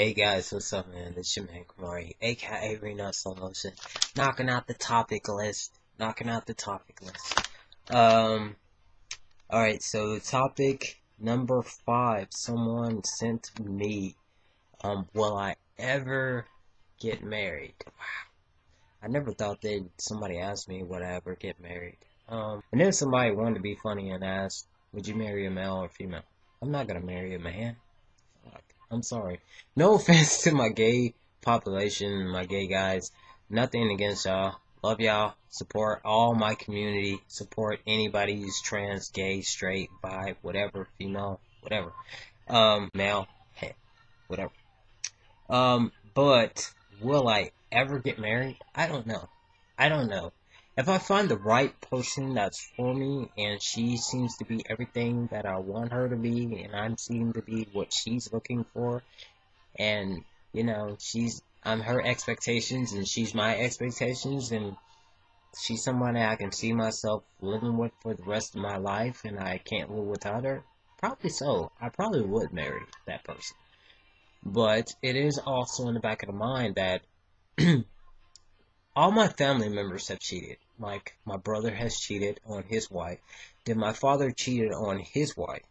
Hey guys, what's up man? It's your man Qamari, aka Reno Slow Motion, knocking out the topic list. Knocking out the topic list. Um Alright, so topic number five. Someone sent me um will I ever get married? Wow. I never thought that somebody asked me would I ever get married. Um and then somebody wanted to be funny and asked, Would you marry a male or female? I'm not gonna marry a man. I'm sorry. No offense to my gay population, my gay guys. Nothing against y'all. Love y'all. Support all my community. Support anybody who's trans, gay, straight, bi, whatever, female, whatever. Um, male, hey, whatever. Um, but will I ever get married? I don't know. I don't know if I find the right person that's for me and she seems to be everything that I want her to be and I seem to be what she's looking for and you know she's I'm her expectations and she's my expectations and she's someone that I can see myself living with for the rest of my life and I can't live without her probably so. I probably would marry that person. But it is also in the back of the mind that all my family members have cheated like my brother has cheated on his wife, then my father cheated on his wife,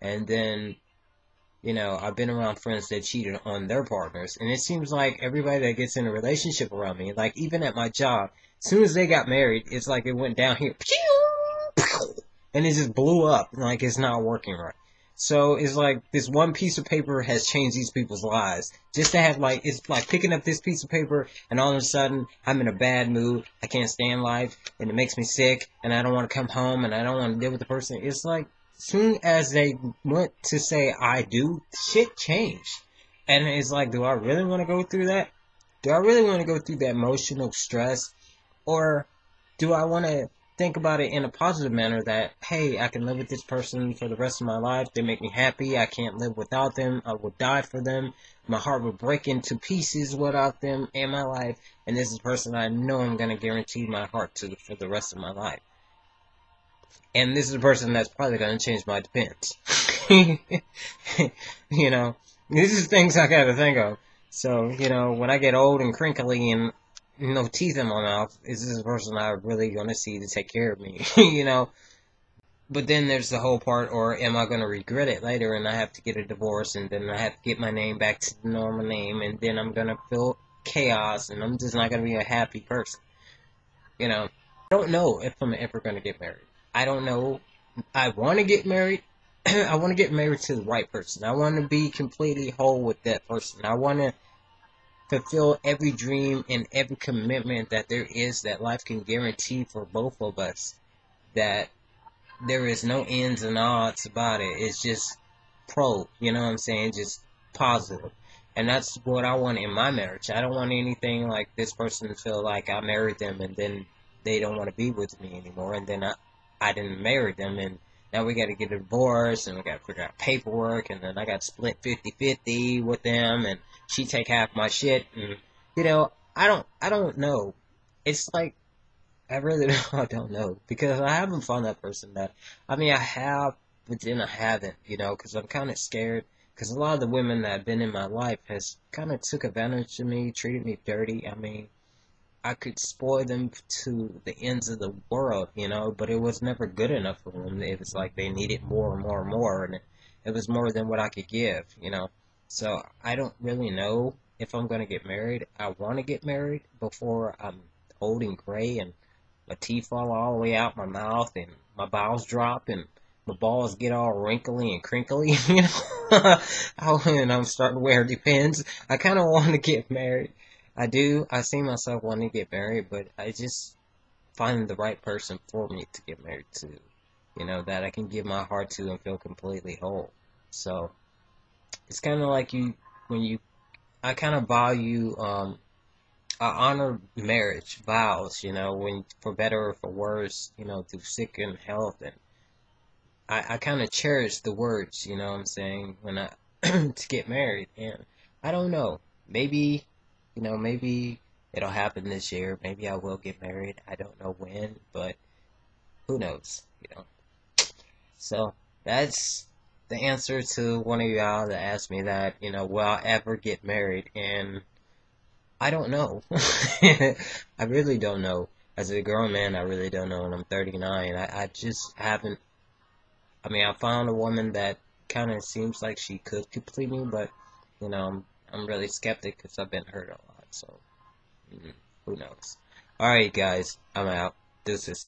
and then you know I've been around friends that cheated on their partners, and it seems like everybody that gets in a relationship around me, like even at my job, as soon as they got married, it's like it went down here, and it just blew up, like it's not working right. So it's like this one piece of paper has changed these people's lives. Just to have like it's like picking up this piece of paper and all of a sudden I'm in a bad mood. I can't stand life and it makes me sick and I don't want to come home and I don't want to deal with the person. It's like soon as they went to say I do, shit changed. And it's like, do I really want to go through that? Do I really want to go through that emotional stress? Or do I want to think about it in a positive manner that, hey, I can live with this person for the rest of my life. They make me happy. I can't live without them. I will die for them. My heart will break into pieces without them in my life. And this is a person I know I'm going to guarantee my heart to for the rest of my life. And this is a person that's probably going to change my defense. you know, these are things I got to think of. So, you know, when I get old and crinkly and no teeth in my mouth, is this person I really going to see to take care of me? you know? But then there's the whole part, or am I going to regret it later and I have to get a divorce and then I have to get my name back to the normal name and then I'm going to feel chaos and I'm just not going to be a happy person. You know? I don't know if I'm ever going to get married. I don't know. I want to get married. I want to get married to the right person. I want to be completely whole with that person. I want to fulfill every dream and every commitment that there is that life can guarantee for both of us. That there is no ins and outs about it. It's just pro, you know what I'm saying? Just positive. And that's what I want in my marriage. I don't want anything like this person to feel like I married them and then they don't want to be with me anymore and then I, I didn't marry them and now we got to get a divorce and we got to figure out paperwork and then I got split 50-50 with them and she take half my shit and you know I don't I don't know. It's like I really don't, I don't know because I haven't found that person that I mean I have but then I haven't you know because I'm kind of scared because a lot of the women that have been in my life has kind of took advantage of me treated me dirty I mean I could spoil them to the ends of the world, you know, but it was never good enough for them. It was like they needed more and more and more, and it, was more than what I could give, you know. So I don't really know if I'm going to get married. I want to get married before I'm old and gray and my teeth fall all the way out my mouth and my bowels drop and my balls get all wrinkly and crinkly, you know. Oh, and I'm starting to wear depends. I kind of want to get married I do. I see myself wanting to get married, but I just find the right person for me to get married to. You know, that I can give my heart to and feel completely whole. So, it's kind of like you, when you, I kind of value, um, I honor marriage vows, you know, when for better or for worse, you know, through sick and health, and I, I kind of cherish the words, you know what I'm saying, when I to get married, and I don't know, maybe you know, maybe it'll happen this year. Maybe I will get married. I don't know when, but who knows, you know. So that's the answer to one of y'all that asked me that, you know, will I ever get married? And I don't know. I really don't know. As a grown man, I really don't know, and I'm 39. I, I just haven't. I mean, I found a woman that kind of seems like she could complete me, but you know, I'm I'm really skeptic because I've been hurt a lot. So, mm, who knows? All right, guys, I'm out. This is.